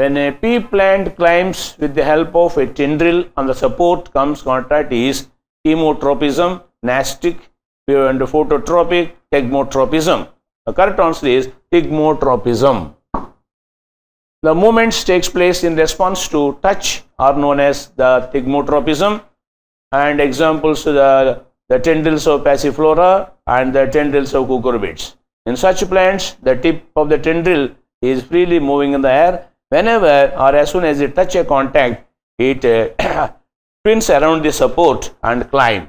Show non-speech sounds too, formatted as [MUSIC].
When a pea plant climbs with the help of a tendril and the support comes contact is chemotropism, nastic, and phototropic, thigmotropism. The correct answer is thigmotropism. The movements takes place in response to touch are known as the thigmotropism and examples the, the tendrils of passiflora and the tendrils of cucurbits. In such plants, the tip of the tendril is freely moving in the air. Whenever or as soon as it touch a contact, it [COUGHS] uh, spins around the support and climb.